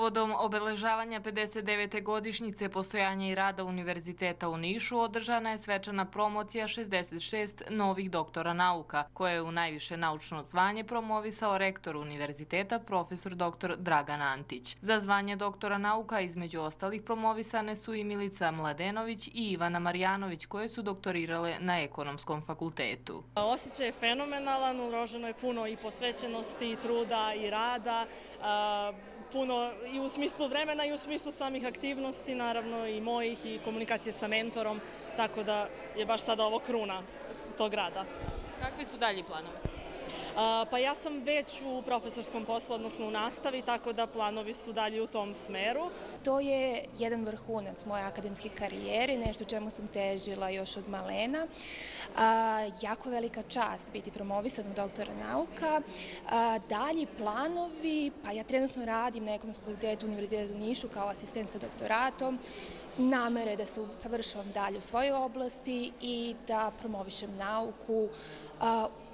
Povodom obeležavanja 59. godišnjice postojanja i rada Univerziteta u Nišu održana je svečana promocija 66 novih doktora nauka, koje je u najviše naučno zvanje promovisao rektor Univerziteta, profesor dr. Dragan Antić. Za zvanje doktora nauka između ostalih promovisane su i Milica Mladenović i Ivana Marjanović, koje su doktorirale na ekonomskom fakultetu. Osjećaj je fenomenalan, uroženo je puno i posvećenosti, i truda i rada, puno i u smislu vremena i u smislu samih aktivnosti, naravno i mojih i komunikacije sa mentorom, tako da je baš sada ovo kruna tog rada. Kakvi su dalji planovi? Pa ja sam već u profesorskom poslu, odnosno u nastavi, tako da planovi su dalje u tom smeru. To je jedan vrhunac moje akademske karijere, nešto čemu sam težila još od malena. Jako velika čast biti promovisan u doktora nauka. Dalji planovi, pa ja trenutno radim na ekonomskom fakultetu Univerzitetu u Nišu kao asistent sa doktoratom. Namere da se savršavam dalje u svojoj oblasti i da promovišem nauku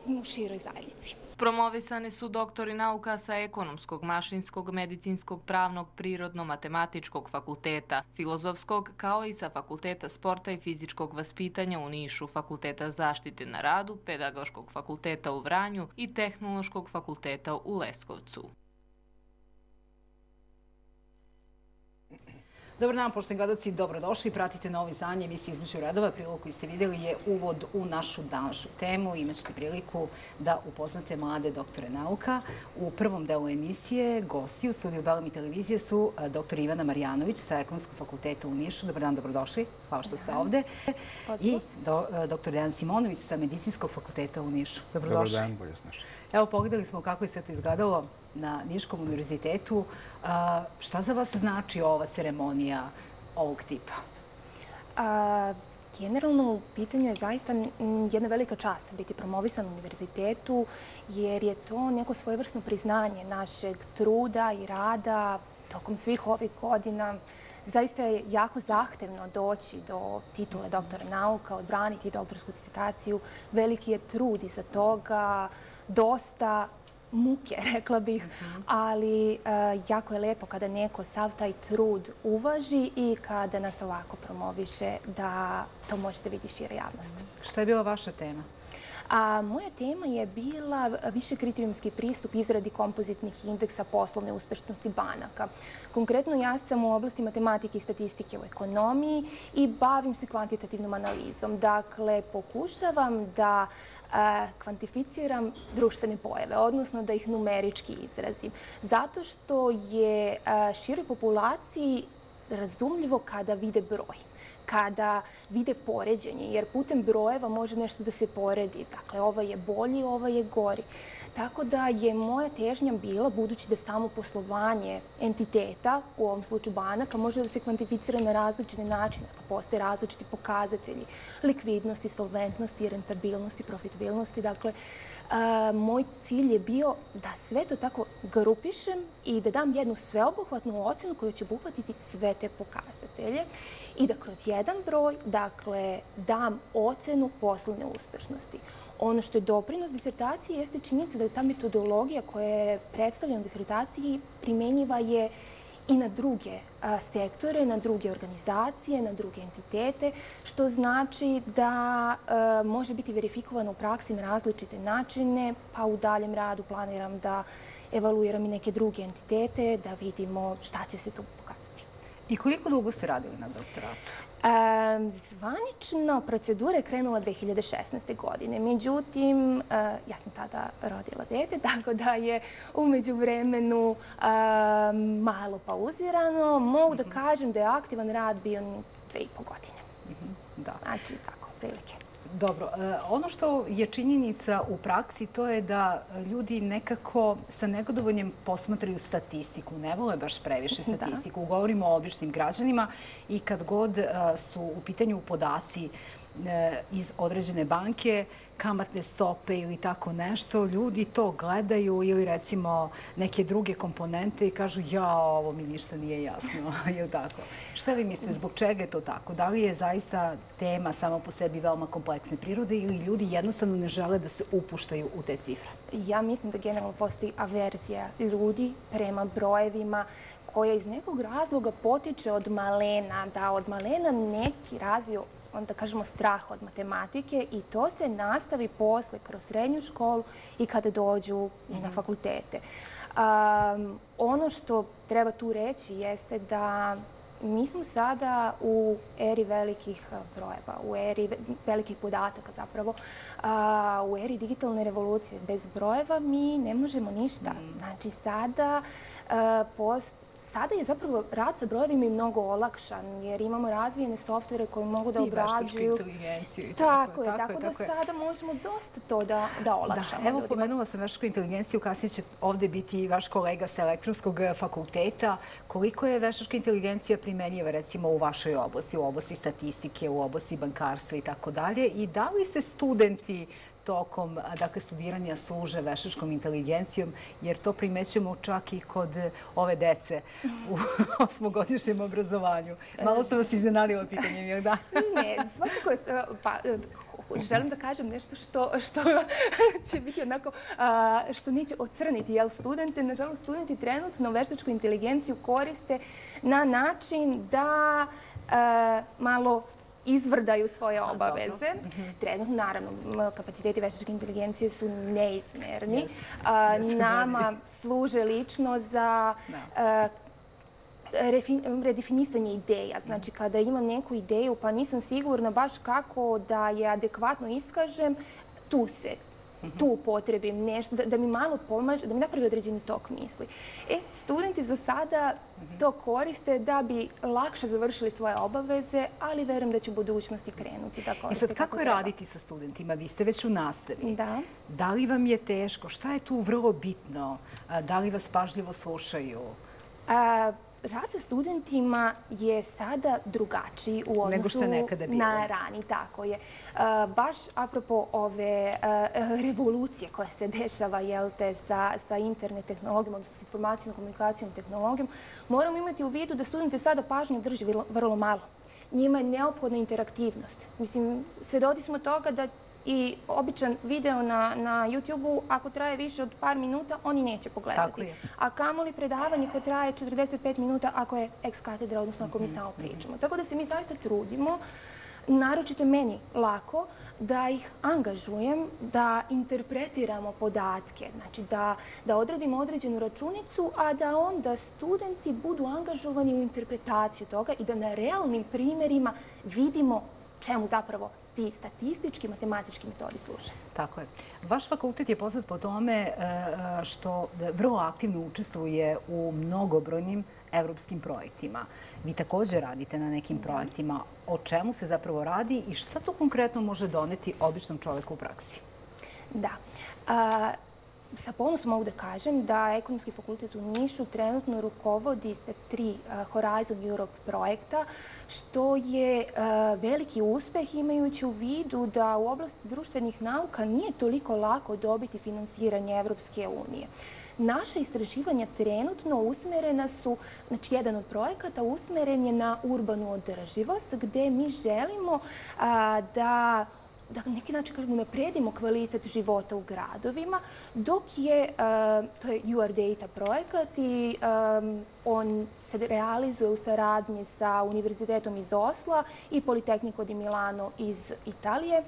u široj zajednici. Promovisani su doktori nauka sa ekonomskog, mašinskog, medicinskog, pravnog, prirodno-matematičkog fakulteta, filozofskog, kao i sa fakulteta sporta i fizičkog vaspitanja u Nišu, fakulteta zaštite na radu, pedagoškog fakulteta u Vranju i tehnološkog fakulteta u Leskovcu. Dobar dan, pošteni gledalci, dobrodošli. Pratite novi znanje emisije između redova. Prilog koji ste vidjeli je uvod u našu današnju temu. Imaćete priliku da upoznate mlade doktore nauka. U prvom delu emisije gosti u studiju Belami televizije su e, dr. Ivana Marjanović sa Ekonomskog fakulteta u Nišu. Dobar dan, dobrodošli. Hvala što ste ovde. I dr. Dejan Simonović sa Medicinskog fakulteta u Nišu. Dobrodošli. Dobar dan, bolje snašli. Evo, pogledali smo kako je sve to izgledalo na Niškom univerzitetu. Šta za vas znači ova ceremonija ovog tipa? Generalno, u pitanju je zaista jedna velika čast biti promovisan u univerzitetu, jer je to neko svojevrsno priznanje našeg truda i rada tokom svih ovih godina. Zaista je jako zahtevno doći do titule doktora nauka, odbraniti doktorsku disertaciju. Veliki je trud iza toga, dosta muke, rekla bih, mhm. ali e, jako je lepo kada neko sav taj trud uvaži i kada nas ovako promoviše da to možete vidjeti šira javnost. Šta je bila vaša tema? A moja tema je bila više kriterijumski pristup izradi kompozitnih indeksa poslovne uspešnosti banaka. Konkretno, ja sam u oblasti matematike i statistike u ekonomiji i bavim se kvantitativnom analizom. Dakle, pokušavam da e, kvantificiram društvene pojave, odnosno da ih numerički izrazim. Zato što je e, široj populaciji razumljivo kada vide broj kada vide poređenje, jer putem brojeva može nešto da se poredi. Dakle, ovo je bolji, ovo je gori. Tako da je moja težnja bila, budući da samo poslovanje entiteta, u ovom slučaju banaka, može da se kvantificira na različite načine. Postoje različiti pokazatelji likvidnosti, solventnosti, rentabilnosti, profitabilnosti. Dakle, moj cilj je bio da sve to tako grupišem i da dam jednu sveobuhvatnu ocenu koja će obuhvatiti sve te pokazatelje i da kroz jedan broj dakle, dam ocenu poslovne uspešnosti. Ono što je doprinos disertacije jeste činjenica da je ta metodologija koja je predstavljena u disertaciji primenjiva je i na druge sektore, na druge organizacije, na druge entitete, što znači da može biti verifikovano u praksi na različite načine, pa u daljem radu planiram da evaluiram i neke druge entitete, da vidimo šta će se tu pokazati. I koliko dugo ste radili na doktoratu? Zvanična procedura je krenula 2016. godine. Međutim, e, ja sam tada rodila dete, tako da je umeđu vremenu malo pauzirano. Mogu da mhm. kažem da je aktivan rad bio dve i po godine. Mhm, znači, tako, prilike. Dobro, e, ono što je činjenica u praksi to je da ljudi nekako sa negodovanjem posmatraju statistiku. Ne vole baš previše statistiku. Govorimo o običnim građanima i kad god e, su u pitanju podaci E, iz određene banke, kamatne stope ili tako nešto, ljudi to gledaju ili recimo neke druge komponente i kažu ja, ovo mi ništa nije jasno. Šta vi mislite, zbog čega je to tako? Da li je zaista tema samo po sebi veoma kompleksne prirode ili ljudi jednostavno ne žele da se upuštaju u te cifre? Ja mislim da generalno postoji averzija ljudi prema brojevima koja iz nekog razloga potiče od malena, da od malena neki razvio onda kažemo strah od matematike i to se nastavi posle kroz srednju školu i kada dođu i na fakultete. ono što treba tu reći jeste da mi smo sada u eri velikih brojeva, u eri velikih podataka zapravo, u eri digitalne revolucije. Bez brojeva mi ne možemo ništa. Mm. Znači sada postoje sada je zapravo rad sa brojevima i mnogo olakšan, jer imamo razvijene softvere koje mogu da obrađuju. I veštačku inteligenciju. Tako je, tako da sada možemo dosta to da olakšamo. Evo, pomenula sam veštačku inteligenciju, kasnije će ovdje biti vaš kolega sa elektronskog fakulteta. Koliko je veštačka inteligencija primenjiva, recimo, u vašoj oblasti, u oblasti statistike, u oblasti bankarstva i tako dalje? I da li se studenti tokom dakle, studiranja služe veštačkom inteligencijom, jer to primećujemo čak i kod e, ove dece u osmogodišnjem obrazovanju. Malo sam vas iznenalila pitanjem, jel da? Ne, svakako, pa, e, želim da kažem nešto što, što će biti onako, što neće ocrniti jel, studente. Nažalost, studenti trenutno veštačku inteligenciju koriste na način da e, malo izvrdaju svoje obaveze. Mhm. Trenutno, naravno, kapaciteti veštačke inteligencije su neizmerni. Nama služe lično za redefinisanje ideja. Znači, kada imam neku ideju pa nisam sigurna baš kako da je adekvatno iskažem, tu se tu upotrebim nešto, da mi malo pomaže, da mi napravi određeni tok misli. E, studenti za sada to koriste da bi lakše završili svoje obaveze, ali verujem da će u budućnosti krenuti da koriste I sad, kako je raditi sa studentima? Vi ste već u nastavi. Da. Da li vam je teško? Šta je tu vrlo bitno? Da li vas pažljivo slušaju? Rad sa studentima je sada drugačiji u odnosu na rani. Tako je. E, baš apropo ove e, revolucije koja se dešava sa internet tehnologijom, odnosno s informacijom, komunikacijom, tehnologijom, moramo imati u vidu da studente sada pažnje drži vrlo malo. Njima je neophodna interaktivnost. Mislim, svedoci smo toga da i običan video na, na YouTube-u, ako traje više od par minuta, oni neće pogledati. A kamoli predavanje koje traje 45 minuta ako je ex katedra, odnosno ako mi samo pričamo. Tako da se mi zaista trudimo, naročito meni lako, da ih angažujem, da interpretiramo podatke, znači da, da odradimo određenu računicu, a da onda studenti budu angažovani u interpretaciju toga i da na realnim primjerima vidimo čemu zapravo ti statistički, matematički metodi služe. Tako je. Vaš fakultet je poznat po tome e, što vrlo aktivno učestvuje u mnogobrojnim evropskim projektima. Vi također radite na nekim projektima. O čemu se zapravo radi i šta to konkretno može doneti običnom čovjeku u praksi? Da sa ponosom mogu da kažem da Ekonomski fakultet u Nišu trenutno rukovodi sa tri eh, Horizon Europe projekta, što je eh, veliki uspeh imajući u vidu da u oblasti društvenih nauka nije toliko lako dobiti finansiranje Evropske unije. Naše istraživanja trenutno usmerena su, znači jedan od projekata usmeren je na urbanu održivost, gde mi želimo eh, da da neki način kažemo napredimo kvalitet života u gradovima, dok je, eh, to je UR Data projekat i on se realizuje u saradnji sa Univerzitetom iz Osla i Politehnico di Milano iz Italije.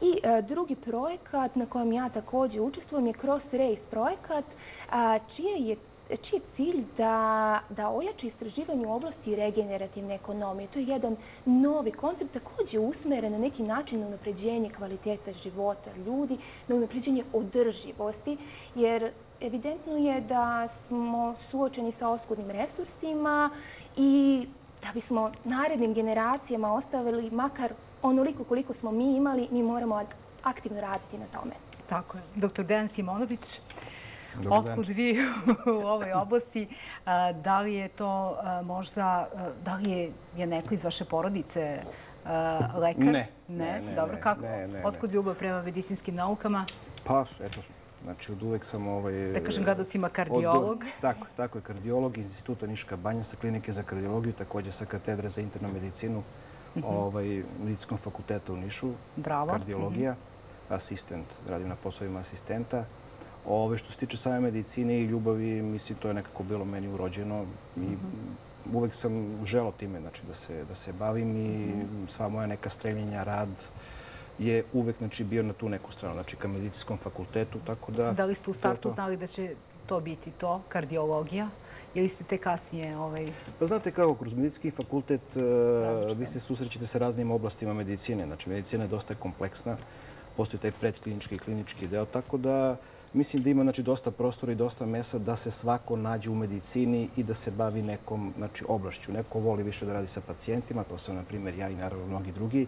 I eh, drugi projekat na kojem ja također učestvujem je Cross Race projekat, eh, čije je čiji je cilj da, da ojače istraživanje u oblasti regenerativne ekonomije. To je jedan novi koncept, također usmeren na neki način na unapređenje kvaliteta života ljudi, na unapređenje održivosti, jer evidentno je da smo suočeni sa oskudnim resursima i da bismo narednim generacijama ostavili makar onoliko koliko smo mi imali, mi moramo aktivno raditi na tome. Tako je. Dr. Dejan Simonović, Otkud vi u ovoj oblasti? Da li je to možda, da li je neko iz vaše porodice lekar? Ne. Ne? Dobro, kako? Otkud ljubav prema medicinskim naukama? Pa, eto, znači od uvek sam ovaj... Da kažem, gadocima kardiolog. Tako, tako je, kardiolog iz Instituta Niška Banja sa klinike za kardiologiju, također sa katedre za internu medicinu mhm. ovaj, medicinskom fakulteta u Nišu. Bravo. Kardiologija, mhm. asistent, radim na poslovima asistenta. Ove, što se tiče same medicine i ljubavi, mislim, to je nekako bilo meni urođeno i uvek sam želo time znači, da, se, da se bavim i sva moja neka stremljenja, rad je uvek znači, bio na tu neku stranu, znači ka medicinskom fakultetu, tako da... Da li ste u startu znali da će to biti to, kardiologija? Ili ste te kasnije... Ovaj... Pa znate kako, kroz medicinski fakultet e, vi se susrećete sa raznim oblastima medicine. Znači, medicina je dosta kompleksna. Postoji taj predklinički i klinički deo, tako da mislim da ima znači, dosta prostora i dosta mesa da se svako nađe u medicini i da se bavi nekom znači, oblašću. Neko voli više da radi sa pacijentima, to sam, na primjer, ja i naravno mnogi drugi.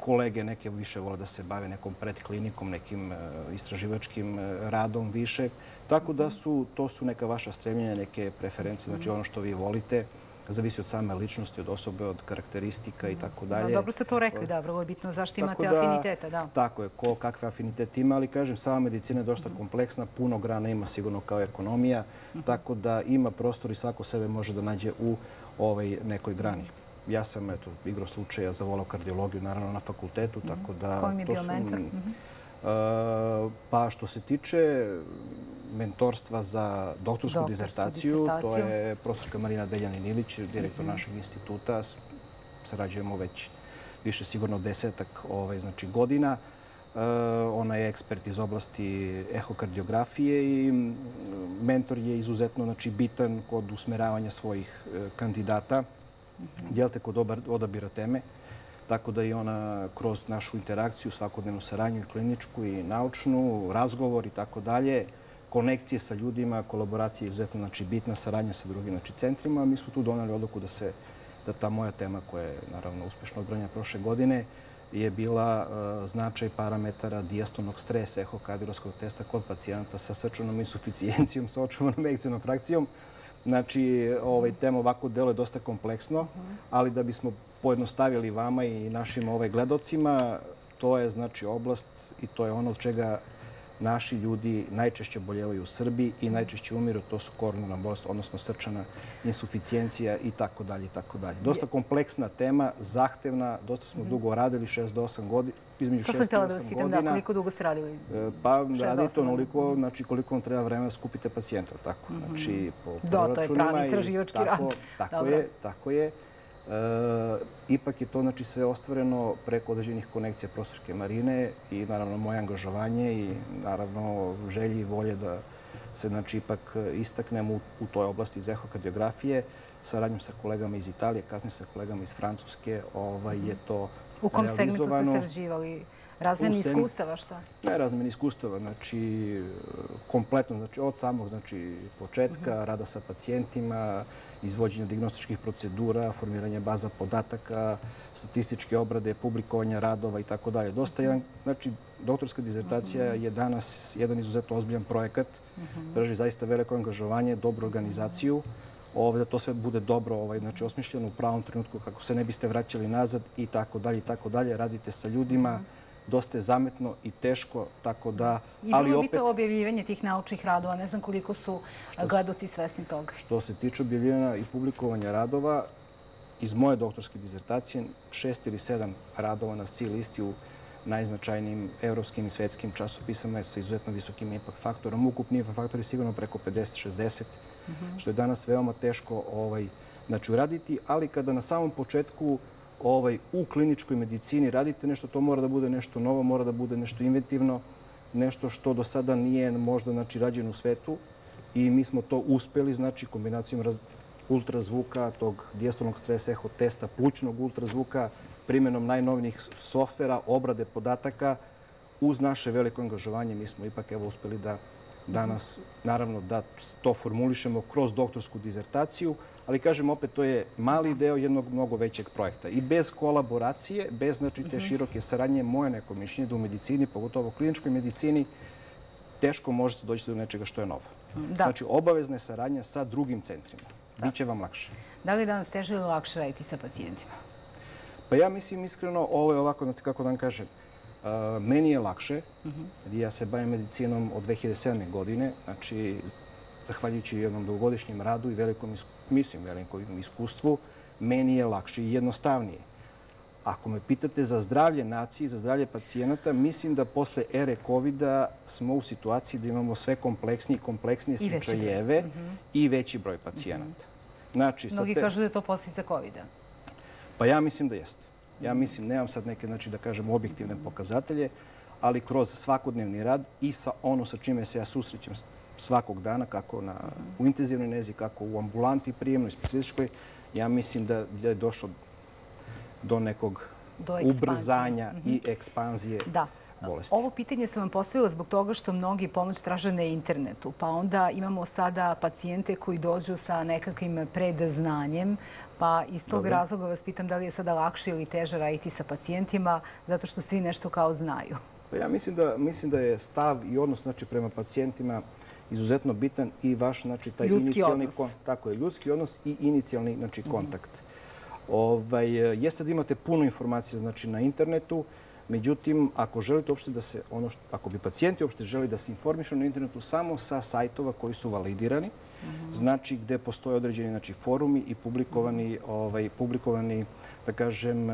Kolege neke više vole da se bave nekom predklinikom, nekim e, istraživačkim e, radom više. Tako da su, to su neka vaša stremljenja, neke preferencije, znači ono što vi volite zavisi od same ličnosti, od osobe, od karakteristika i tako dalje. Dobro ste to rekli, da, vrlo je bitno zašto imate afiniteta. Da. Tako je, ko kakve afinitete ima, ali kažem, sama medicina je dosta kompleksna, puno grana ima sigurno kao ekonomija, tako da ima prostor i svako sebe može da nađe u ovaj nekoj grani. Ja sam eto, igro slučaja zavolao kardiologiju, naravno na fakultetu, tako da... Ko mi je bio mentor? Pa što se tiče mentorstva za doktorsku dizertaciju. To je profesorka Marina Deljanin-Ilić, direktor mhm. našeg instituta. Sarađujemo već više sigurno desetak ovaj, znači, godina. E, ona je ekspert iz oblasti ehokardiografije i mentor je izuzetno znači, bitan kod usmeravanja svojih e, kandidata. Djelte mhm. kod odabira teme. Tako da i ona kroz našu interakciju, svakodnevnu saradnju i kliničku i naučnu, razgovor i tako dalje, konekcije sa ljudima, kolaboracija je izuzetno znači, bitna, saradnja sa drugim znači, centrima. Mi smo tu donali odluku da se da ta moja tema koja je naravno uspješno odbranja prošle godine je bila uh, značaj parametara dijastonog stresa ehokardioskog testa kod pacijenta sa srčanom insuficijencijom, sa očuvanom ekcijnom frakcijom. Znači, ovaj, tema ovako delo je dosta kompleksno, ali da bismo pojednostavili vama i našim ovaj, gledocima, to je znači oblast i to je ono od čega naši ljudi najčešće boljevaju u Srbiji i najčešće umiru, to su koronarna bolest, odnosno srčana insuficijencija i tako dalje i tako dalje. Dosta kompleksna tema, zahtevna, dosta smo mhm. dugo radili, 6 do 8 godina, između 6 do 8 godina. To sam htjela da vas pitam, da, koliko dugo ste radili? E, pa radite onoliko, znači koliko vam treba vremena skupite pacijenta, tako. Mhm. Znači, po proračunima. Da, to je pravi sraživački rad. Tako je, tako je. E, ipak je to znači, sve ostvareno preko određenih konekcija profesorke Marine i naravno moje angažovanje i naravno želje i volje da se znači, ipak istaknem u, u toj oblasti iz ehokardiografije. Saradnjom sa kolegama iz Italije, kasnije sa kolegama iz Francuske, ovaj, je to U kom segmentu ste sarađivali? Razmeni iskustava, šta? Ne, razmeni iskustava, znači kompletno, znači od samog znači, početka, mhm. rada sa pacijentima, izvođenja diagnostičkih procedura, formiranja baza podataka, statističke obrade, publikovanja radova i tako dalje. Dosta jedan, znači, doktorska dizertacija mhm. je danas jedan izuzetno ozbiljan projekat, mhm. traži zaista veliko angažovanje, dobru organizaciju, da to sve bude dobro ovaj, znači, osmišljeno u pravom trenutku kako se ne biste vraćali nazad i tako dalje i tako dalje. Radite sa ljudima, dosta je zametno i teško, tako da... I vrlo bitno objavljivanje tih naučnih radova. Ne znam koliko su gledoci svesni toga. Što se tiče objavljivanja i publikovanja radova, iz moje doktorske dizertacije, šest ili sedam radova na sci listi u najznačajnijim evropskim i svetskim časopisama sa izuzetno visokim impact faktorom. Ukupni impact faktor je sigurno preko 50-60, mhm. što je danas veoma teško ovaj, znači, uraditi. Ali kada na samom početku ovaj, u kliničkoj medicini radite nešto, to mora da bude nešto novo, mora da bude nešto inventivno, nešto što do sada nije možda znači, rađeno u svetu. I mi smo to uspeli znači, kombinacijom ultrazvuka, tog dijastonog stresa eho testa, plućnog ultrazvuka, primjenom najnovnijih sofera, obrade podataka, uz naše veliko angažovanje mi smo ipak evo uspeli da danas, naravno, da to formulišemo kroz doktorsku dizertaciju, ali kažem opet, to je mali deo jednog mnogo većeg projekta. I bez kolaboracije, bez znači, te mhm. široke saradnje, moje neko mišljenje da u medicini, pogotovo u kliničkoj medicini, teško može se doći do nečega što je novo. Znači, obavezna je saradnja sa drugim centrima. Biće vam lakše. Da li danas teže ili lakše raditi sa pacijentima? Pa ja mislim iskreno, ovo je ovako, kako da vam kažem, Meni je lakše, jer ja se bavim medicinom od 2007. godine, znači, zahvaljujući jednom dugogodišnjem radu i velikom, mislim, velikom iskustvu, meni je lakše i jednostavnije. Ako me pitate za zdravlje nacije, za zdravlje pacijenata, mislim da posle ere COVID-a smo u situaciji da imamo sve kompleksnije i kompleksnije slučajeve i veći broj pacijenata. Znači, Mnogi kažu da je to posljedica COVID-a. Pa ja mislim da jeste. Ja mislim, nemam sad neke, znači da kažem, objektivne pokazatelje, ali kroz svakodnevni rad i sa ono sa čime se ja susrećem svakog dana, kako u intenzivnoj nezi, kako u ambulanti prijemnoj, specifičkoj, ja mislim da je došlo do nekog ubrzanja i mhm. ekspanzije bolesti. Ovo pitanje sam vam postavila zbog toga što mnogi pomoć traže na internetu. Pa onda imamo sada pacijente koji dođu sa nekakvim predznanjem. Pa iz tog razloga vas pitam da li je sada lakše ili teže raditi sa pacijentima zato što svi nešto kao znaju. Pa ja mislim da je stav i odnos znači, prema pacijentima izuzetno bitan i vaš znači, taj inicijalni Tako je, ljudski odnos i inicijalni znači, kontakt. Ovaj, jeste da imate puno informacije znači, na internetu, međutim, ako želite uopšte da se, ono što, ako bi pacijenti uopšte želi da se informišu na internetu samo sa sajtova koji su validirani, znači gde postoje određeni znači, forumi i publikovani, ovaj, publikovani da kažem,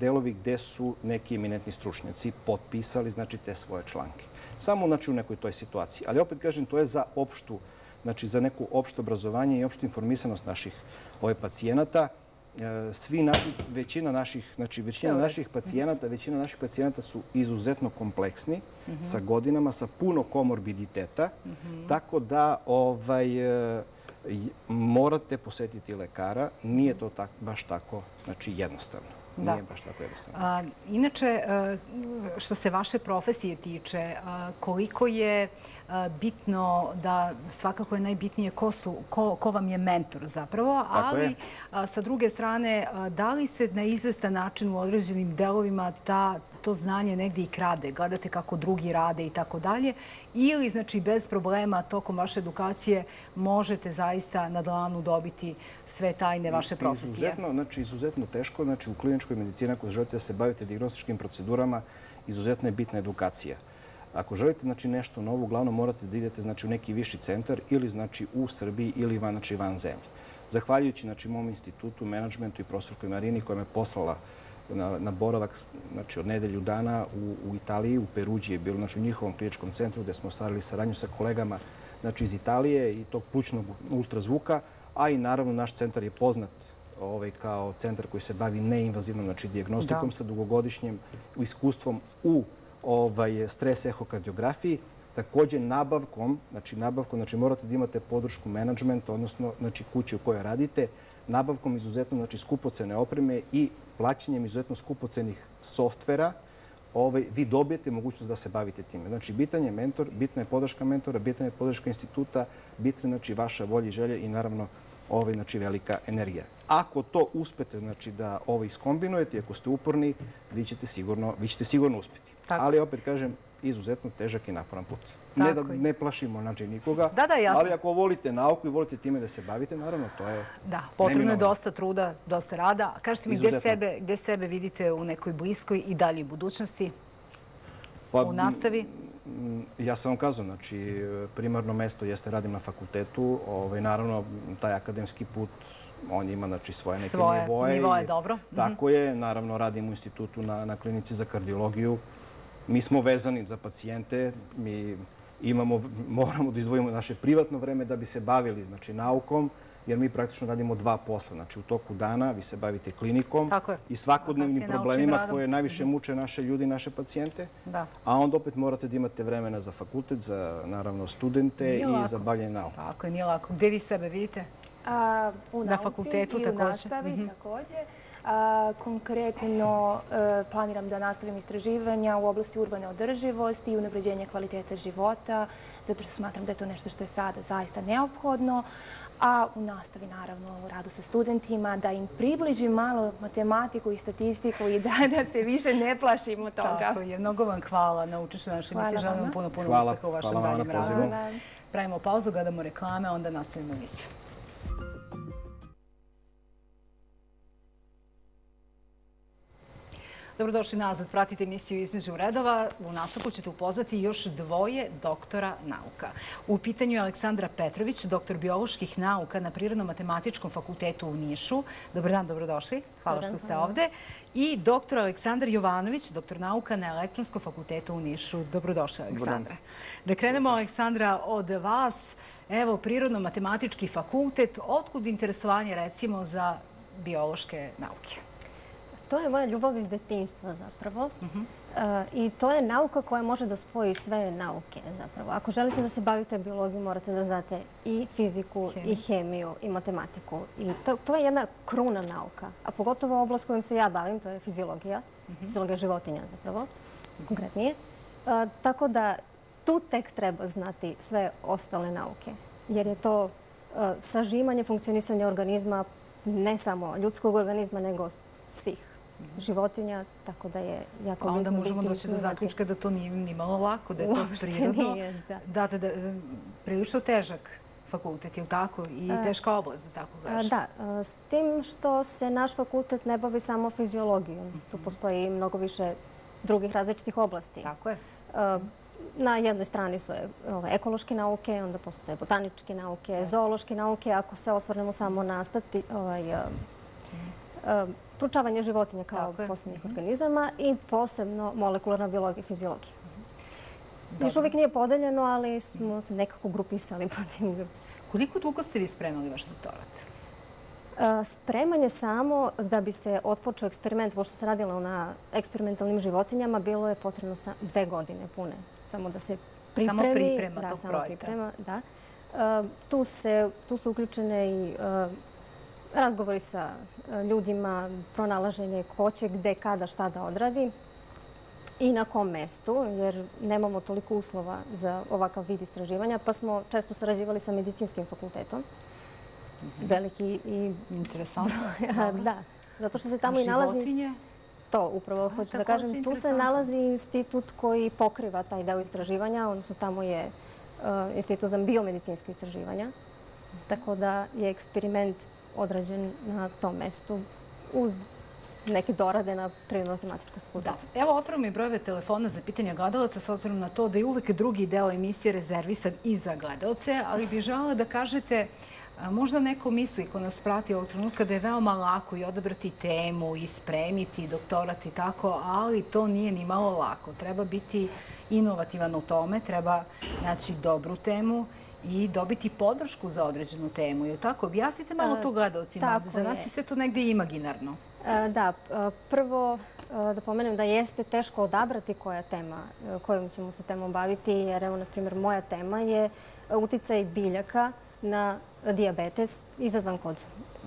delovi gde su neki eminentni stručnjaci potpisali znači, te svoje članke samo znači, u nekoj toj situaciji. Ali opet kažem, to je za opštu, znači za neku opšte obrazovanje i opštu informisanost naših ove pacijenata. E, svi naši, većina naših, znači većina naših pacijenata, većina naših pacijenata su izuzetno kompleksni mhm. sa godinama, sa puno komorbiditeta, mhm. tako da ovaj, e, morate posetiti lekara. Nije to tak, baš tako znači, jednostavno. Nije baš tako jednostavno. Inače, što se vaše profesije tiče, koliko je bitno da svakako je najbitnije ko vam je mentor zapravo, ali sa druge strane, da li se na izvestan način u određenim delovima ta to znanje negdje i krade, gledate kako drugi rade i tako dalje, ili znači bez problema tokom vaše edukacije možete zaista na dlanu dobiti sve tajne vaše profesije? Izuzetno, znači izuzetno teško, znači u kliničkoj medicini ako želite da se bavite diagnostičkim procedurama, izuzetno je bitna edukacija. Ako želite znači, nešto novo, uglavnom morate da idete znači, u neki viši centar ili znači, u Srbiji ili van, znači, van zemlje. Zahvaljujući znači, mom institutu, menadžmentu i profesorkoj Marini koja me poslala na, na boravak znači, od nedelju dana u, u Italiji, u Peruđi je bilo znači, u njihovom kliničkom centru gdje smo ostvarili saradnju sa kolegama znači, iz Italije i tog plućnog ultrazvuka, a i naravno naš centar je poznat ovaj, kao centar koji se bavi neinvazivnom znači, diagnostikom sa dugogodišnjim iskustvom u ovaj, stres ehokardiografiji. Također nabavkom, znači nabavkom, znači morate da imate podršku menadžmenta, odnosno znači kuće u kojoj radite, nabavkom izuzetno znači skupocene opreme i plaćanjem izuzetno skupocenih softvera, ovaj, vi dobijete mogućnost da se bavite time. Znači, bitan je mentor, bitna je podrška mentora, bitna je podrška instituta, bitna je znači, vaša volja i želja i naravno ovaj, znači, velika energija. Ako to uspete znači, da ovo iskombinujete ako ste uporni, vi ćete sigurno, vi ćete sigurno uspjeti. Ali opet kažem, izuzetno težak i naporan put. Ne da ne plašimo znači, nikoga, da, da, ali ako volite nauku i volite time da se bavite, naravno, to je Da, potrebno je dosta truda, dosta rada. Kažete mi gdje sebe, gdje sebe vidite u nekoj bliskoj i dalje budućnosti pa, u nastavi? Ja sam vam kazao, znači, primarno mesto jeste radim na fakultetu. Ovaj, naravno, taj akademski put on ima znači, svoje neke svoje nivoje. Nivoje, dobro. Tako je. Naravno, radim u institutu na, na klinici za kardiologiju mi smo vezani za pacijente, mi imamo, moramo da izdvojimo naše privatno vreme da bi se bavili znači, naukom, jer mi praktično radimo dva posla. Znači, u toku dana vi se bavite klinikom i svakodnevnim problemima koje najviše mhm. muče naše ljudi, naše pacijente. Da. A onda opet morate da imate vremena za fakultet, za naravno studente i za bavljanje naukom. Tako je, nije lako. Gde vi sebe vidite? A, u nauci fakultetu, i u nastavi mm -hmm. također. Konkretno e, planiram da nastavim istraživanja u oblasti urbane održivosti i unapređenja kvaliteta života, zato što smatram da je to nešto što je sada zaista neophodno. A u nastavi, naravno, u radu sa studentima, da im približim malo matematiku i statistiku i da, da se više ne plašimo toga. Tako je. Mnogo vam hvala na učešću naše emisije. Želim vam puno, puno uspeha u vašem daljem radu. Pravimo pauzu, gledamo reklame, onda nastavimo emisiju. Dobrodošli nazad, pratite emisiju između redova. U nastupu ćete upoznati još dvoje doktora nauka. U pitanju je Aleksandra Petrović, doktor bioloških nauka na Prirodno-matematičkom fakultetu u Nišu. Dobar dan, dobrodošli. Hvala što ste ovde. I doktor Aleksandar Jovanović, doktor nauka na Elektronskom fakultetu u Nišu. Dobrodošli, Aleksandra. Da krenemo, Aleksandra, od vas. Evo, Prirodno-matematički fakultet. Otkud interesovanje, recimo, za biološke nauke? To je moja ljubav iz detinstva zapravo. E, I to je nauka koja može da spoji sve nauke zapravo. Ako želite da se bavite biologijom, morate da znate i fiziku, i hemiju, i matematiku. I to je jedna kruna nauka. A pogotovo oblast kojom se ja bavim, to je fiziologija. Fiziologija životinja zapravo, konkretnije. E, tako da tu tek treba znati sve ostale nauke. Jer je to e, sažimanje, funkcionisanje organizma, ne samo ljudskog organizma, nego svih životinja, tako da je jako bitno. Onda možemo doći do zaključka da to nije ni malo lako, da je to prirodno. Nije, da. Da, da, prilično težak fakultet, je li tako? I teška oblast, da tako gaš? Da, s tim što se naš fakultet ne bavi samo fiziologijom. Tu postoji mnogo više drugih različitih oblasti. Tako je. Na jednoj strani su ekološke nauke, onda postoje botaničke nauke, zoološke nauke. Ako se osvrnemo samo na stati, pručavanje životinja kao posljednjih mhm. organizama i posebno molekularna biologija i fiziologija. Još uvijek nije podeljeno, ali smo se nekako grupisali po tim grupicama. Koliko dugo ste vi spremali vaš doktorat? E, spremanje samo da bi se otpočeo eksperiment, pošto se radilo na eksperimentalnim životinjama, bilo je potrebno dve godine pune. Samo da se pripremi. Samo priprema da, tog samo projekta. Priprema, da. E, tu, se, tu su uključene i e, razgovori sa e, ljudima, pronalaženje ko će gde, kada, šta da odradi i na kom mestu, jer nemamo toliko uslova za ovakav vid istraživanja, pa smo često sarađivali sa medicinskim fakultetom. Mhm. Veliki i... Interesantno. Da, zato što se tamo i nalazi... Životinje? To, upravo hoću da kažem. Tu se nalazi institut koji pokriva taj deo istraživanja, odnosno tamo je e, institut za biomedicinske istraživanja. Tako da je eksperiment odrađen na tom mestu uz neke dorade na prirodno-matematičkom fakultetu. Evo, otvorom mi brojeve telefona za pitanja gledalaca s obzirom na to da je uvek drugi deo emisije rezervisan i za gledalce, ali bih žela da kažete možda neko misli ko nas prati ovog trenutka da je veoma lako i odabrati temu i spremiti doktorat i tako, ali to nije ni malo lako. Treba biti inovativan u tome, treba naći dobru temu i dobiti podršku za određenu temu. Je li tako? Objasnite malo to gledalcima. Za nas je sve to negde imaginarno. E, da, e, prvo e, da pomenem da jeste teško odabrati koja tema, kojom ćemo se temom baviti, jer evo, na primjer, moja tema je uticaj biljaka na diabetes izazvan kod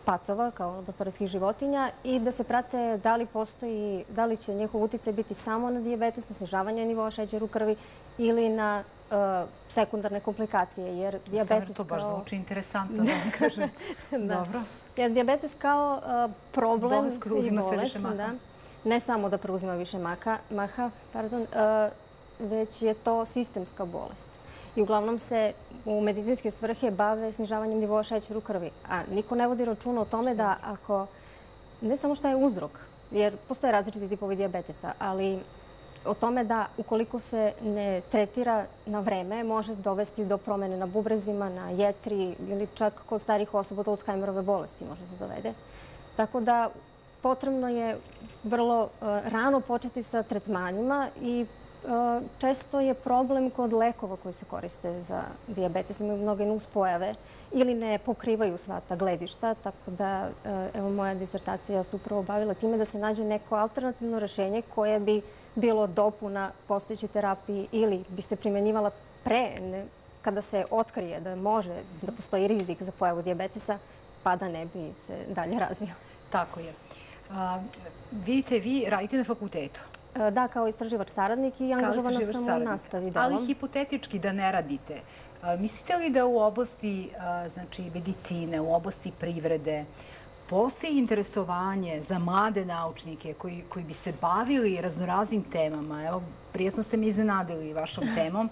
pacova kao laboratorijskih životinja i da se prate da li postoji, da li će njihov uticaj biti samo na diabetes, na snižavanje nivoa šećera u krvi ili na Uh, sekundarne komplikacije, jer diabetes kao... To baš zvuči interesantno, da vam kažem. Dobro. Jer diabetes kao uh, problem... Bolest koja uzima sve više maha. Ne samo da preuzima više maha, pardon, uh, već je to sistemska bolest. I uglavnom se u medicinske svrhe bave snižavanjem nivoa šećera u krvi. A niko ne vodi računa o tome da ako... Ne samo šta je uzrok, jer postoje različiti tipovi diabetesa, ali o tome da ukoliko se ne tretira na vreme, može dovesti do promene na bubrezima, na jetri ili čak kod starih osoba do Alzheimerove bolesti može se dovede. Tako da potrebno je vrlo e, rano početi sa tretmanima i E, često je problem kod lekova koji se koriste za diabetes. Imaju mnoge nuspojave ili ne pokrivaju sva ta gledišta. Tako da, e, evo, moja disertacija se upravo bavila time da se nađe neko alternativno rešenje koje bi bilo dopuna postojećoj terapiji ili bi se primjenjivala pre, kada se otkrije da može da postoji rizik za pojavu diabetesa, pa da ne bi se dalje razvio. Tako je. Vidite, vi radite na fakultetu. E, da, kao istraživač saradnik i angažovana sam u nastavi. Ali hipotetički da ne radite. Mislite li da u oblasti znači, medicine, u oblasti privrede, postoji interesovanje za mlade naučnike koji, koji bi se bavili raznoraznim temama. Evo, prijetno ste mi iznenadili vašom temom.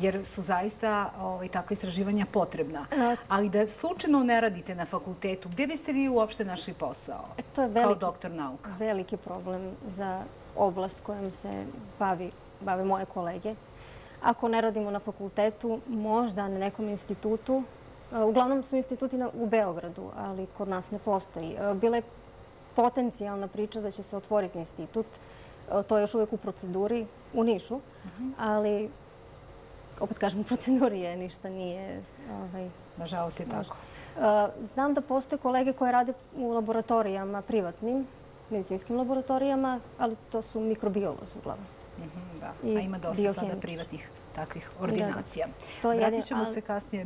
jer su zaista ovaj, takve istraživanja potrebna. Ali da slučajno ne radite na fakultetu, gdje biste vi uopšte našli posao e, to je veliki, kao doktor nauka? Veliki problem za oblast kojom se bavi, bave moje kolege. Ako ne radimo na fakultetu, možda na nekom institutu, e, uglavnom su instituti u Beogradu, ali kod nas ne postoji. E, bila je potencijalna priča da će se otvoriti institut. To je još uvijek u proceduri u Nišu, mhm. ali opet kažem, u proceduri je ništa nije... Ovaj, Nažalost je tako. Znam da postoje kolege koje rade u laboratorijama, privatnim, medicinskim laboratorijama, ali to su mikrobiolozi uglavnom. Mhm, da, a ima dosta sada privatnih takvih ordinacija. Vratit ćemo se kasnije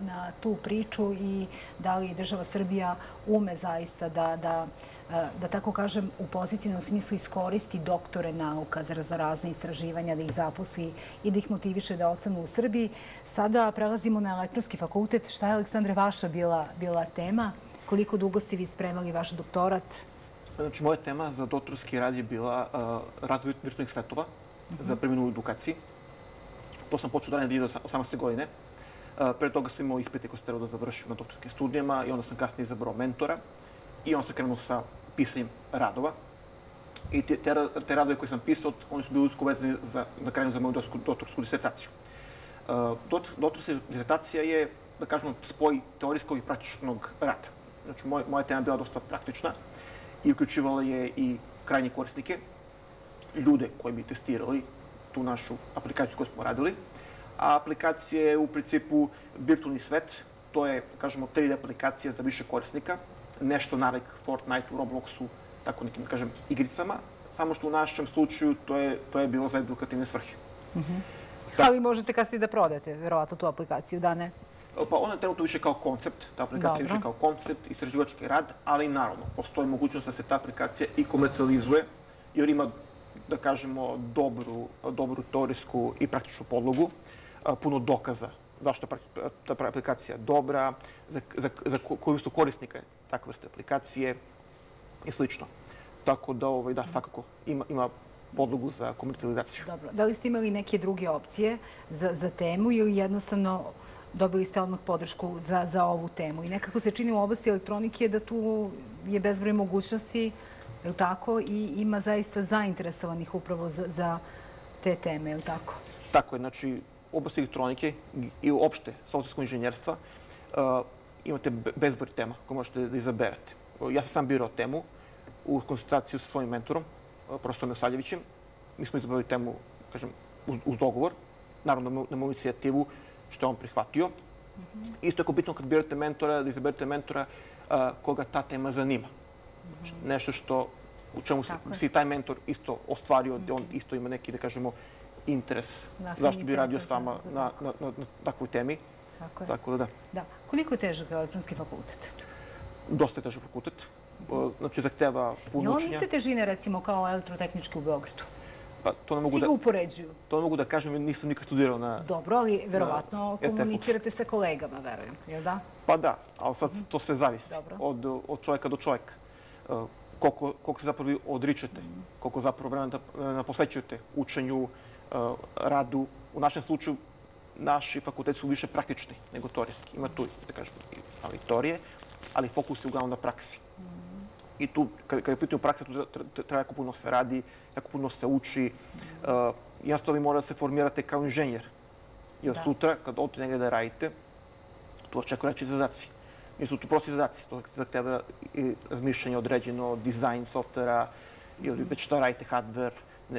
na tu priču i da li država Srbija ume zaista da, e, da tako kažem, u pozitivnom smislu iskoristi doktore nauka za razne istraživanja, da ih zaposli i da ih motiviše da ostanu u Srbiji. Sada prelazimo na elektronski fakultet. Šta je, Aleksandre, vaša bila tema? Koliko dugo ste vi spremali vaš doktorat? Znači, moja tema za doktorski rad je bila e, razvoj virtualnih svetova za primjenu u edukaciji. To sam počeo da radim 2018. godine. E, pre toga sam imao ispite koje sam trebao da završim na doktorskim studijama i onda sam kasnije izabrao mentora i onda sam krenuo sa pisanjem radova. I te, te, te radove koje sam pisao, oni su bili usko vezani za, na kraju za moju doktorsku disertaciju. Uh, doktorska disertacija je, da kažemo, spoj teorijskog i praktičnog rada. Znači, moj, moja tema je bila dosta praktična i uključivala je i krajnje korisnike, ljude koji bi testirali tu našu aplikaciju koju smo radili. A aplikacija je u principu virtualni svet. To je, kažemo, 3D aplikacija za više korisnika. Nešto narik Fortnite u Robloxu, tako nekim, kažem, igricama. Samo što u našem slučaju to je, to je bilo za edukativne svrhe. Mm -hmm. Ali možete kasnije da prodate, verovatno, tu aplikaciju, da ne? Pa ona je trenutno više kao koncept, ta aplikacija više kao koncept, istraživački rad, ali naravno, postoji mogućnost da se ta aplikacija i komercializuje, jer ima da kažemo, dobru, dobru teorijsku i praktičnu podlogu, puno dokaza zašto je ta aplikacija dobra, za, za, za koju su korisnika takve vrste aplikacije i slično. Tako da, ovaj, da, svakako ima, ima podlogu za komercijalizaciju. Dobro. Da li ste imali neke druge opcije za, za temu ili jednostavno dobili ste odmah podršku za, za ovu temu? I nekako se čini u oblasti elektronike da tu je bezbroj mogućnosti je li tako? I ima zaista zainteresovanih upravo za, za te teme, je li tako? Tako je, znači, u oblasti elektronike i uopšte softverskog inženjerstva uh, imate bezbroj tema koje možete da izaberete. Ja sam sam birao temu u konsultaciju sa svojim mentorom, eh, profesorom Osaljevićem. Mi smo izabrali temu, kažem, uz, uz dogovor, naravno na moju inicijativu, što je on prihvatio. Mm -hmm. Isto je bitno kad birate mentora, da izaberete mentora koga ta tema zanima nešto što u čemu si taj mentor isto ostvario, mm on isto ima neki, da kažemo, interes zašto bi radio s vama na, na, na, na takvoj temi. Tako, tako da, da. da. Koliko je težak elektronski fakultet? Dosta je težak fakultet. Znači, zahteva puno učenja. Jel niste težine, recimo, kao elektrotehnički u Beogradu? Pa, to ne mogu Svi ga upoređuju. To ne mogu da kažem, nisam nikad studirao na... Dobro, ali verovatno komunicirate sa kolegama, verujem, jel da? Pa da, ali sad to sve zavisi od, od čovjeka do čovjeka koliko, koliko se zapravo odričete, koliko zapravo vremena posvećujete učenju, radu. U našem slučaju, naši fakulteti su više praktični nego torijski. Ima tu, da kažem, ali torije, ali fokus je uglavnom na praksi. I tu, kada je pitanje prakse, tu treba jako puno se radi, jako puno se uči. Jasno, vi morate da se formirate kao inženjer. I od sutra, kad odete negdje da radite, tu očekuju reći zadaci nisu tu prosti zadaci. To zahteva i razmišljanje određeno, dizajn softvera ili već što radite hardware.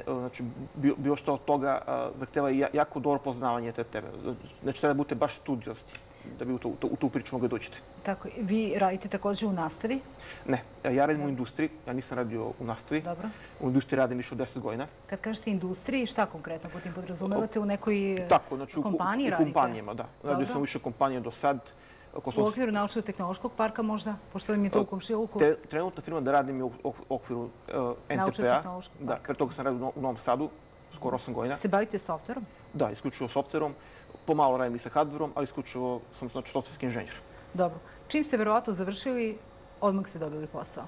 Znači, bilo što od toga zahteva jako dobro poznavanje te tebe. Znači, treba da budete baš studijosti da bi u, to, u tu priču mogli doćete. Tako, vi radite također u nastavi? Ne, ja radim u industriji, ja nisam radio u nastavi. Dobro. U industriji radim više od 10 godina. Kad kažete industriji, šta konkretno putim podrazumevate? U nekoj Tako, znači, kompaniji radite? U kompanijama, da. Radio sam više kompanije do sad. U okviru naučno-tehnološkog parka možda, pošto vam je to u komšiluku? Trenutna firma da radim je u okviru e, NTP-a. Da, pre toga sam radio u Novom Sadu, skoro 8 godina. Se bavite softverom? Da, isključivo softverom. Pomalo radim i sa hardverom, ali isključivo sam znači softverski inženjer. Dobro. Čim ste verovatno završili odmah ste dobili posao.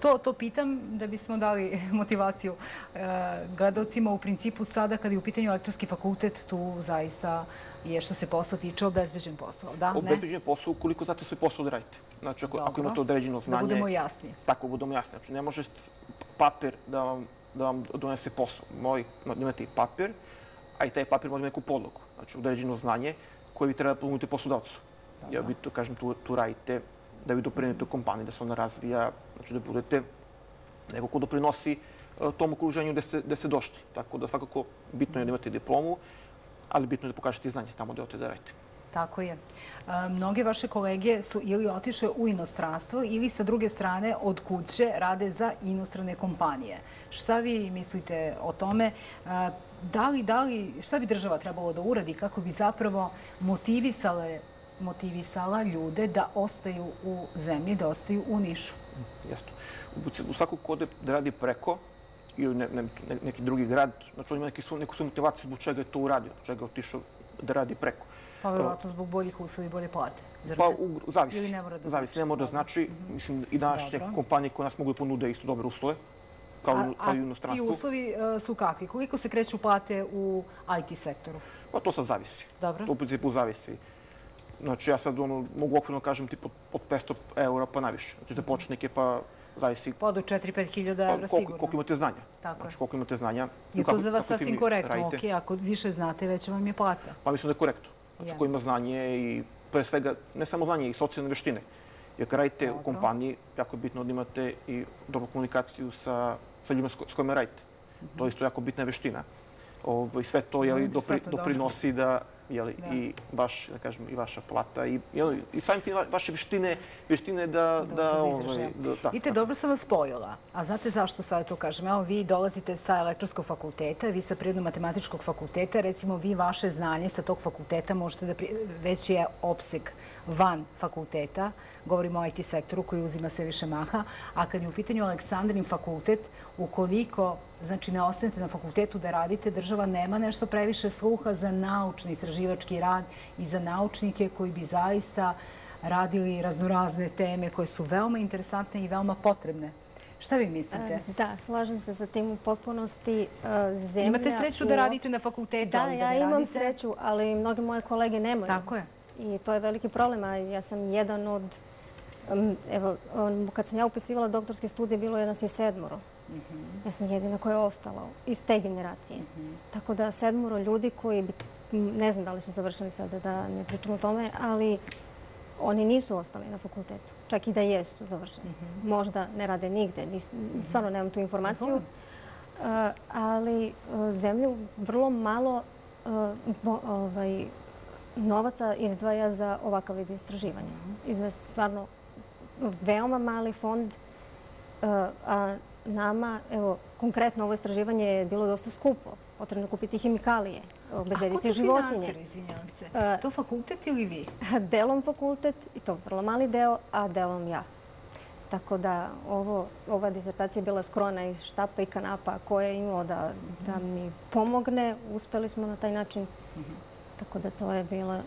To, to pitam da bismo dali motivaciju e, gledalcima. U principu sada kada je u pitanju elektronski fakultet, tu zaista je što se posla tiče obezbeđen posao. Da, obezbeđen posao ukoliko znate svoj posao da radite. Znači, ako, ako imate određeno znanje... Da budemo jasni. Tako, budemo jasni. Znači, ne može papir da vam, da vam donese posao. Moj, imate i papir, a i taj papir može neku podlogu. Znači, određeno znanje koje vi treba da ponudite poslodavcu. Ja vi to, kažem, tu, tu radite da vi doprinete kompaniji, da se ona razvija, znači da budete neko ko doprinosi e, tom okruženju gde ste, gde ste došli. Tako da svakako bitno je da imate diplomu, ali bitno je da pokažete znanje tamo gde odete da radite. Tako je. E, mnoge vaše kolege su ili otišle u inostranstvo ili sa druge strane od kuće rade za inostrane kompanije. Šta vi mislite o tome? E, da li, da li, šta bi država trebalo da uradi kako bi zapravo motivisale motivisala ljude da ostaju u zemlji, da ostaju u Nišu. Jeste. U svakog kode da radi preko ili ne, ne, neki drugi grad, znači on ima neki, neku svoju motivaciju zbog čega je to uradio, zbog čega je otišao da radi preko. Pa vjerojatno zbog boljih uslova i bolje plate. Pa u, zavisi. Ili ne mora da zavisi. Ne mora da znači. Mhm. Mislim, i naše kompanije koje nas mogu ponude isto dobre uslove. Kao, a, kao i u inostranstvu. A ti uslovi uh, su kakvi? Koliko se kreću plate u IT sektoru? Pa to sad zavisi. Dobro. To u principu zavisi. Znači, ja sad ono, mogu okvirno kažem ti od 500 eura pa najviše. Znači, za početnike pa zavisi... Pa do 4-5 hiljada pa eura sigurno. Koliko imate znanja. Tako znači, koliko imate znanja. Je to za vas sasvim korektno, ok, ako više znate, već vam je plata. Pa mislim da je korektno. Znači, ko ima znanje i pre svega, ne samo znanje, i socijalne veštine. Jer kad radite u kompaniji, jako je bitno da imate i dobru komunikaciju sa, sa ljudima s kojima radite. To je isto jako bitna veština. Ovo, sve to je, dopri, doprinosi da, jeli, da. i baš, da kažem, i vaša plata i, jeli, i samim tim vaše vještine, vještine da... Da, da, ovaj, da, da Vidite, dobro sam vas spojila. A znate zašto sada to kažem? Evo, vi dolazite sa elektronskog fakulteta, vi sa prirodno-matematičkog fakulteta, recimo vi vaše znanje sa tog fakulteta možete da pri... već je opseg van fakulteta, govorimo o IT sektoru koji uzima sve više maha, a kad je u pitanju Aleksandrin fakultet, ukoliko znači ne ostanete na fakultetu da radite, država nema nešto previše sluha za naučni istraživački rad i za naučnike koji bi zaista radili raznorazne teme koje su veoma interesantne i veoma potrebne. Šta vi mislite? E, da, slažem se sa tim u potpunosti. E, zemlja Imate sreću da radite na fakultetu, da, ja imam sreću, ali mnogi moje kolege nemaju. Tako je. I to je veliki problem, a ja sam jedan od... Evo, kad sam ja upisivala doktorske studije, bilo je nas je sedmoro. Mhm. Ja sam jedina koja je ostala iz te generacije. Mhm. Tako da sedmoro ljudi koji bi, ne znam da li su završili sada da ne pričamo o tome, ali oni nisu ostali na fakultetu. Čak i da jesu završeni. Mhm. Možda ne rade nigde. Stvarno nemam tu informaciju. Uh, ali uh, zemlju vrlo malo uh, ovaj, novaca izdvaja za ovakav vid istraživanja. Izdvaja stvarno veoma mali fond, a nama, evo, konkretno ovo istraživanje je bilo dosta skupo. Potrebno kupiti hemikalije, obezbediti životinje. A ko to izvinjam se? To fakultet ili vi? Delom fakultet, i to vrlo mali deo, a delom ja. Tako da ovo, ova disertacija je bila skrona iz štapa i kanapa koje je imao da, da mi pomogne. Uspeli smo na taj način. Mhm. Tako da to je bila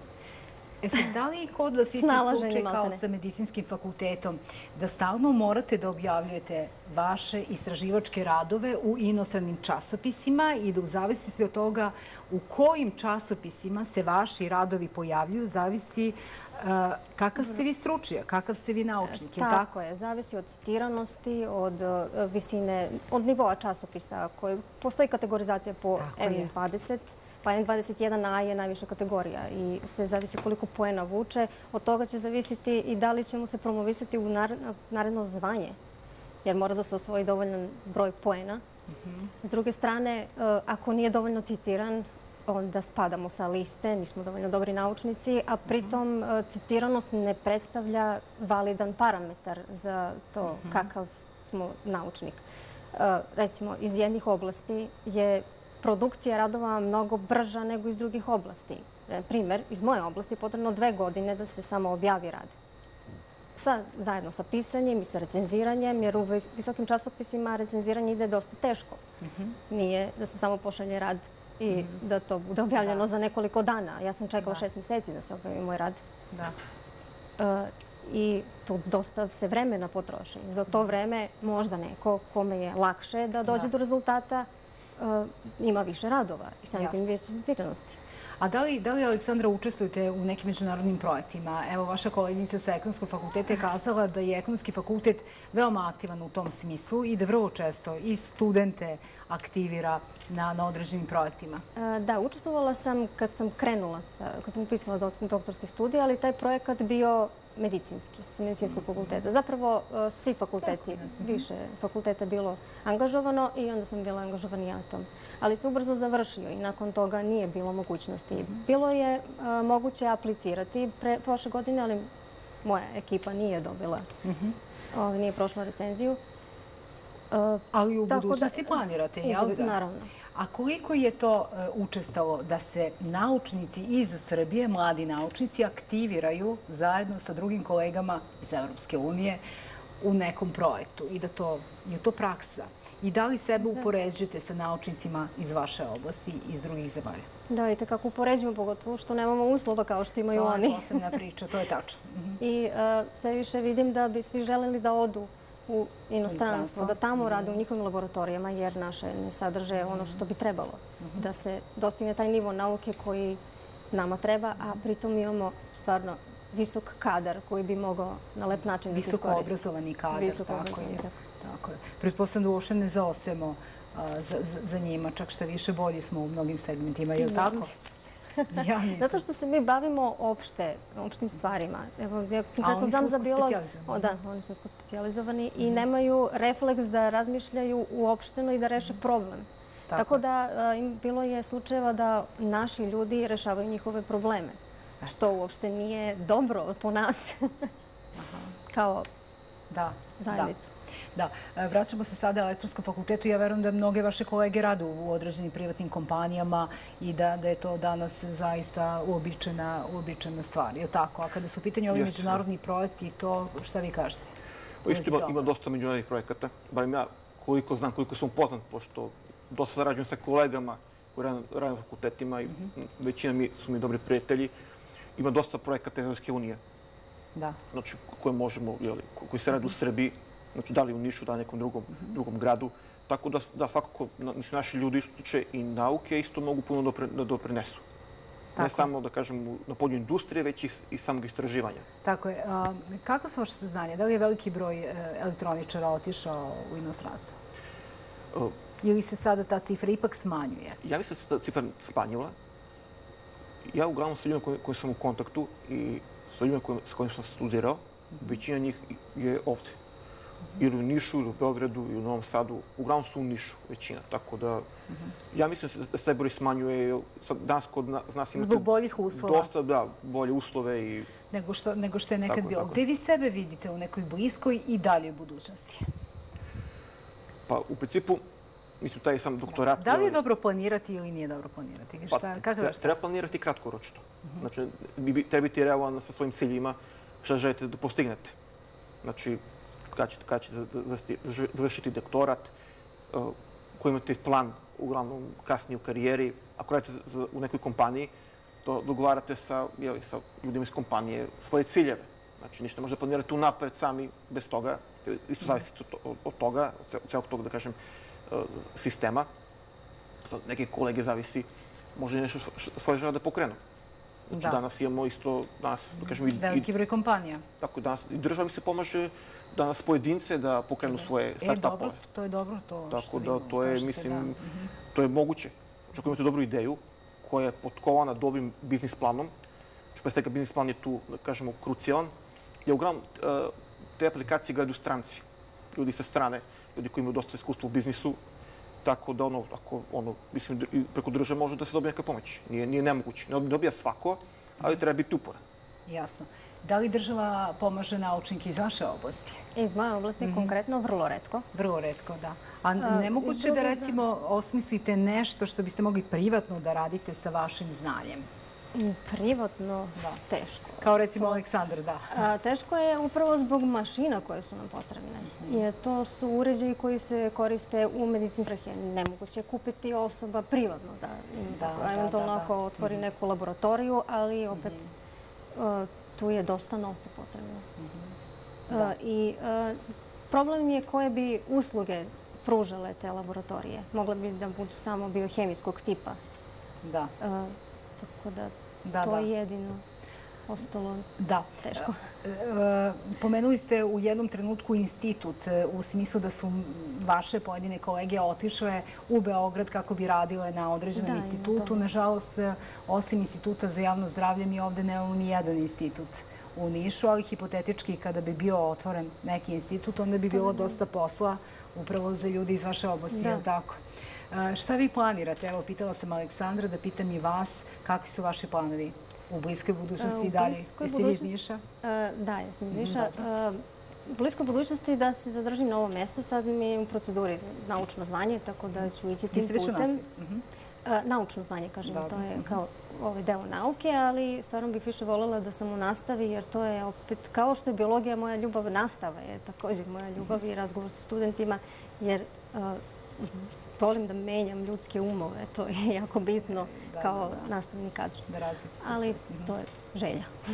E sad, da li kod vas isti slučaj kao sa medicinskim fakultetom, da stalno morate da objavljujete vaše istraživačke radove u inostranim časopisima i da u zavisnosti od toga u kojim časopisima se vaši radovi pojavljuju, zavisi uh, kakav ste vi stručija, kakav ste vi naučnik. Tako, tako je, zavisi od citiranosti, od uh, visine, od nivoa časopisa. Koje, postoji kategorizacija po M20, pa N21A je najviša kategorija i sve zavisi koliko poena vuče. Od toga će zavisiti i da li će mu se promovisati u naredno zvanje, jer mora da se osvoji dovoljan broj poena. S druge strane, e, ako nije dovoljno citiran, onda spadamo sa liste, nismo dovoljno dobri naučnici, a pritom e, citiranost ne predstavlja validan parametar za to kakav smo naučnik. E, recimo, iz jednih oblasti je produkcija radova mnogo brža nego iz drugih oblasti. E, Primer, iz moje oblasti je potrebno dve godine da se samo objavi rad. Zajedno sa pisanjem i sa recenziranjem, jer u visokim časopisima recenziranje ide dosta teško. Mhm. Nije da se samo pošalje rad i mhm. da to bude objavljeno za nekoliko dana. Ja sam čekala šest mjeseci da se objavi moj rad. Da. E, i to dosta se vremena potroši. Za to vreme možda neko kome je lakše da dođe do rezultata ima više radova i samim tim više citiranosti. A da li, da li, Aleksandra, učestvujete u nekim međunarodnim projektima? Evo, vaša kolegnica sa ekonomskog fakulteta je kazala da je ekonomski fakultet veoma aktivan u tom smislu i da vrlo često i studente aktivira na, na određenim projektima. E, da, učestvovala sam kad sam krenula, sa, kad sam upisala doktorske studije, ali taj projekat bio medicinski, sa medicinskog fakulteta. Zapravo, e, svi fakulteti, više fakulteta bilo angažovano i onda sam bila angažovan i atom. Ali se ubrzo završio i nakon toga nije bilo mogućnosti. Bilo je e, moguće aplicirati prošle godine, ali moja ekipa nije dobila, mhm. nije prošla recenziju. E, ali u budućnosti planirate, jel da? Naravno. A koliko je to e, učestalo da se naučnici iz Srbije, mladi naučnici, aktiviraju zajedno sa drugim kolegama iz Evropske unije u nekom projektu i da to je to praksa? I da li sebe upoređujete sa naučnicima iz vaše oblasti i iz drugih zemalja? Da, i kako upoređujemo, pogotovo što nemamo uslova kao što imaju oni. To je posebna priča, to je tačno. Mhm. I e, sve više vidim da bi svi želeli da odu u inostranstvo, da tamo rade u njihovim laboratorijama jer naše ne sadrže ono što bi trebalo. Da se dostigne taj nivo nauke koji nama treba, a pritom imamo stvarno visok kadar koji bi mogao na lep način da se iskoristiti. Visoko obrazovani kadar, tako je. Tako je. Pretpostavljam da uopšte ne zaostajemo za njima, čak što više bolji smo u mnogim segmentima, je li tako? Zato što se mi bavimo opšte, opštim stvarima. Evo, ja konkretno znam za biolog... O, da, oni su i mhm. nemaju refleks da razmišljaju uopšteno i da reše problem. Tako da im bilo je slučajeva da naši ljudi rešavaju njihove probleme. Što uopšte nije dobro po nas kao zajednicu. Da, e, vraćamo se sada elektronskom fakultetu. Ja verujem da mnoge vaše kolege radu u određenim privatnim kompanijama i da je to danas zaista uobičajena stvar. Je tako? A kada su u pitanju ovi međunarodni projekti, to šta vi kažete? Pa isto ima dosta međunarodnih projekata. Barim ja koliko znam, koliko sam upoznat, pošto dosta zarađujem sa kolegama koji rade na fakultetima i mhm. većina su mi dobri prijatelji. Ima dosta projekata Evropske unije. Da. Znači, koje možemo, koji se rade u Srbiji, znači da li u Nišu, da li u nekom drugom, drugom gradu. Tako da, da svakako mislim, naši ljudi isto i nauke isto mogu puno dopre, da doprinesu. Tako. Ne samo, da kažem, na polju industrije, već i, i samog istraživanja. Tako je. A, kako su vaše saznanje? Da li je veliki broj e, elektroničara otišao u inostranstvo? Ili se sada ta cifra ipak smanjuje? Ja bi se ta cifra smanjila. Ja uglavnom sa ljudima koji, sam u kontaktu i sa ljudima s kojim sam studirao, većina njih je ovdje ili u Nišu, ili u Beogradu, ili u Novom Sadu. Uglavnom su u Nišu većina. Tako da, ja mislim da se taj broj smanjuje. Danas kod nas imate... Zbog boljih uslova. Dosta, da, bolje uslove i... Nego što, nego što je nekad bilo. Gde vi sebe vidite u nekoj bliskoj i daljoj budućnosti? Pa, u principu, mislim, taj sam doktorat... Da li je dobro planirati ili nije dobro planirati? Pa, šta, treba planirati kratkoročno. Znači, treba biti realan sa svojim ciljima što želite da postignete. Znači, kada ćete završiti doktorat, e, koji imate plan uglavnom kasnije u karijeri. Ako radite u nekoj kompaniji, to dogovarate sa ljudima iz kompanije svoje ciljeve. Znači, ništa možete planirati unapred sami bez toga. Isto zavisi od toga, od celog tog, da kažem, e, sistema. Neke kolege zavisi, možda nešto svoje žele da pokrenu. Znači, danas imamo isto, danas, da kažem... Veliki broj kompanija. Tako, danas i država mi se pomaže da nas pojedince da pokrenu svoje start-upove. E, dobro, to je dobro to Tako da, to je, mislim, to je moguće. Ako imate dobru ideju koja je potkovana dobrim biznis planom, što pre svega biznis plan je tu, da kažemo, krucijalan, je uglavnom e, te aplikacije gledaju stranci, ljudi sa strane, ljudi koji imaju dosta iskustva u biznisu, tako da ono, ako, ono, mislim, preko države može da se dobije neka pomoć. Nije, nije nemoguće. Ne dobija svako, ali treba biti uporan. Jasno. Da li država pomaže naučnike iz vaše oblasti? Iz moje oblasti mhm. konkretno vrlo redko. Vrlo redko, da. A nemoguće da recimo osmislite nešto što biste mogli privatno da radite sa vašim znanjem? Mm, privatno, da, teško. Kao recimo Aleksandar, da. Teško je upravo zbog mašina koje su nam potrebne. Mhm. To su uređaji koji se koriste u medicinskih svrhe. Nemoguće kupiti osoba privatno da eventualno ako otvori neku laboratoriju, ali opet mhm tu je dosta novca potrebno. I problem je koje bi usluge pružale te laboratorije. Mogle bi da budu samo biohemijskog tipa. Da. Tako da to je jedino ostalo teško. Pomenuli ste u jednom trenutku institut u smislu da su vaše pojedine kolege otišle u Beograd kako bi radile na određenom institutu. Nažalost, osim instituta za javno zdravlje, mi ovde nemamo ni jedan institut u Nišu, ali hipotetički kada bi bio otvoren neki institut, onda bi bilo dosta posla upravo za ljudi iz vaše oblasti, je li tako? Šta vi planirate? Evo, pitala sam Aleksandra da pitam i vas kakvi su vaši planovi u bliskoj budućnosti i dalje? Jeste li iz Niša? Da, ja sam iz Niša. U bliskoj budućnosti da se zadržim na ovom mjestu. Sad mi je u proceduri naučno zvanje, tako da ću ići tim putem. Jeste nastavi? Naučno zvanje, kažem. To je kao ovaj deo nauke, ali stvarno bih više voljela da sam u nastavi, jer to je opet, kao što je biologija, moja ljubav nastava je također moja ljubav i razgovor sa studentima, jer volim da menjam ljudske umove. To je jako bitno kao nastavni kadr. Ali to je želja.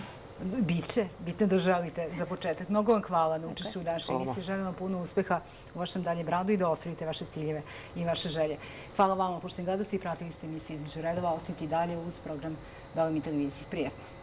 Biće, bitno da želite za početak. Mnogo vam hvala na učešću u današnjoj emisiji. Želim vam puno uspeha u vašem daljem radu i da osvojite vaše ciljeve i vaše želje. Hvala vam, pošto gledosti i pratili ste emisiju između redova. Osvijete i dalje uz program Belom i televiziji. Prijetno.